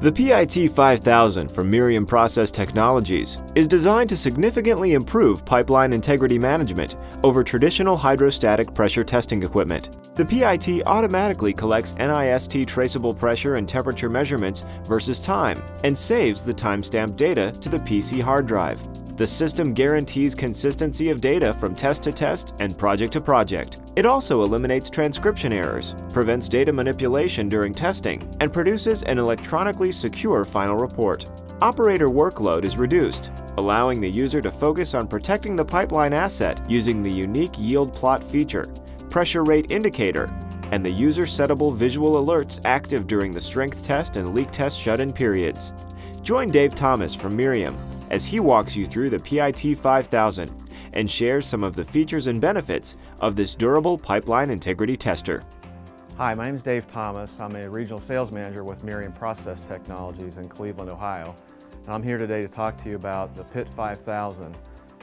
The PIT 5000 from Meriam Process Technologies is designed to significantly improve pipeline integrity management over traditional hydrostatic pressure testing equipment. The PIT automatically collects NIST traceable pressure and temperature measurements versus time and saves the timestamp data to the PC hard drive. The system guarantees consistency of data from test to test and project to project. It also eliminates transcription errors, prevents data manipulation during testing, and produces an electronically secure final report. Operator workload is reduced, allowing the user to focus on protecting the pipeline asset using the unique yield plot feature, pressure rate indicator, and the user settable visual alerts active during the strength test and leak test shut-in periods. Join Dave Thomas from Meriam as he walks you through the PIT 5000 and shares some of the features and benefits of this durable pipeline integrity tester. Hi, my name is Dave Thomas. I'm a regional sales manager with Meriam Process Technologies in Cleveland, Ohio. And I'm here today to talk to you about the PIT 5000.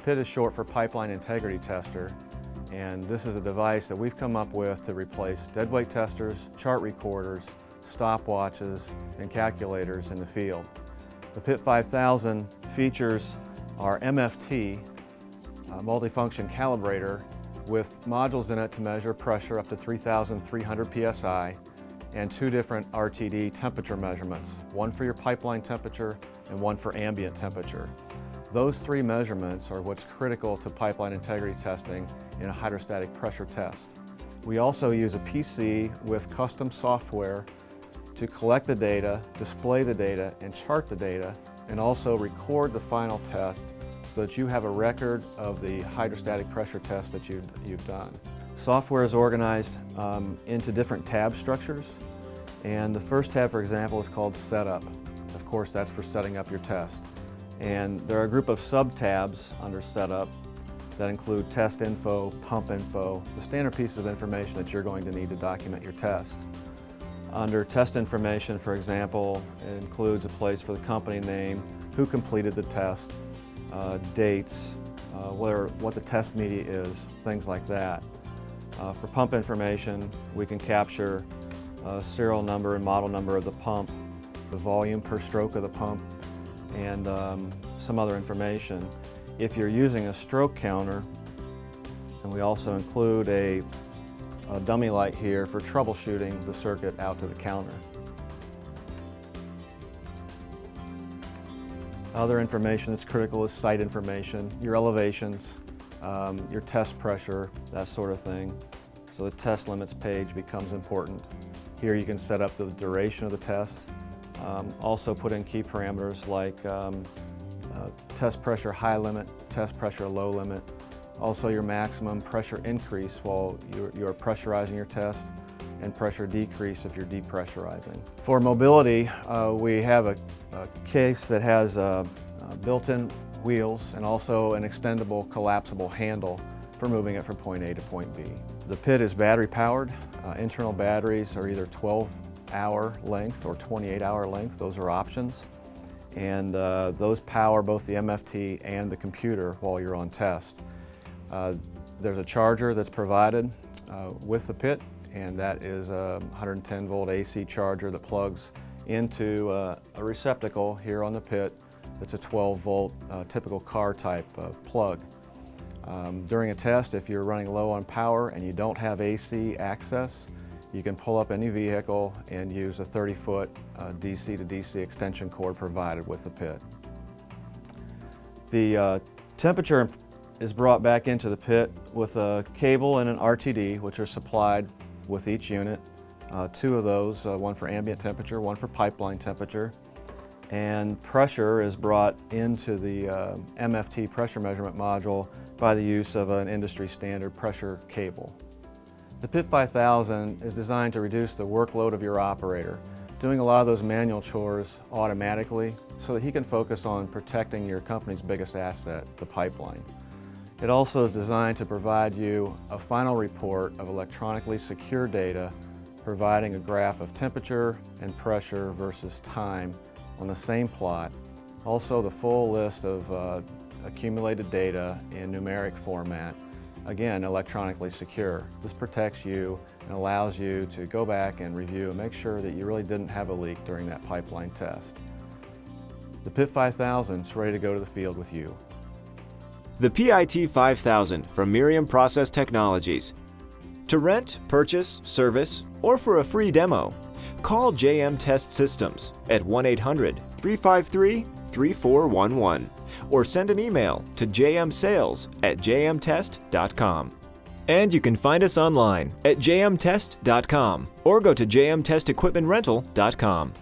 PIT is short for Pipeline Integrity Tester, and this is a device that we've come up with to replace deadweight testers, chart recorders, stopwatches, and calculators in the field. The PIT 5000 features our MFT uh, multifunction calibrator with modules in it to measure pressure up to 3,300 psi and two different RTD temperature measurements, one for your pipeline temperature and one for ambient temperature. Those three measurements are what's critical to pipeline integrity testing in a hydrostatic pressure test. We also use a PC with custom software to collect the data, display the data, and chart the data, and also record the final test so that you have a record of the hydrostatic pressure test that you've, you've done. Software is organized um, into different tab structures, and the first tab, for example, is called Setup. Of course, that's for setting up your test. And there are a group of sub-tabs under Setup that include test info, pump info, the standard pieces of information that you're going to need to document your test. Under test information, for example, it includes a place for the company name, who completed the test, uh, dates, uh, where, what the test media is, things like that. Uh, for pump information, we can capture serial number and model number of the pump, the volume per stroke of the pump, and um, some other information. If you're using a stroke counter, and we also include a a dummy light here for troubleshooting the circuit out to the counter. Other information that's critical is site information, your elevations, um, your test pressure, that sort of thing. So the test limits page becomes important. Here you can set up the duration of the test. Um, also put in key parameters like um, uh, test pressure high limit, test pressure low limit, also your maximum pressure increase while you're, you're pressurizing your test and pressure decrease if you're depressurizing. For mobility, uh, we have a, a, case that has uh, uh, built-in wheels and also an extendable collapsible handle for moving it from point A to point B. The pit is battery powered. Uh, internal batteries are either 12 hour length or 28 hour length. Those are options. And uh, those power both the MFT and the computer while you're on test. Uh, there's a charger that's provided uh, with the pit and that is a 110 volt AC charger that plugs into uh, a receptacle here on the pit It's a 12 volt uh, typical car type of plug. Um, during a test, if you're running low on power and you don't have AC access, you can pull up any vehicle and use a 30 foot uh, DC to DC extension cord provided with the pit. The uh, temperature is brought back into the pit with a cable and an RTD, which are supplied with each unit. Uh, two of those, uh, one for ambient temperature, one for pipeline temperature. And pressure is brought into the uh, MFT pressure measurement module by the use of an industry standard pressure cable. The PIT 5000 is designed to reduce the workload of your operator, doing a lot of those manual chores automatically so that he can focus on protecting your company's biggest asset, the pipeline. It also is designed to provide you a final report of electronically secure data providing a graph of temperature and pressure versus time on the same plot. Also the full list of uh, accumulated data in numeric format again, electronically secure. This protects you and allows you to go back and review and make sure that you really didn't have a leak during that pipeline test. The PIT 5000 is ready to go to the field with you. The PIT 5000 from Meriam Process Technologies. To rent, purchase, service, or for a free demo, call JM Test Systems at 1-800-353-3411 or send an email to jmsales at jmtest.com. And you can find us online at jmtest.com or go to jmtestequipmentrental.com.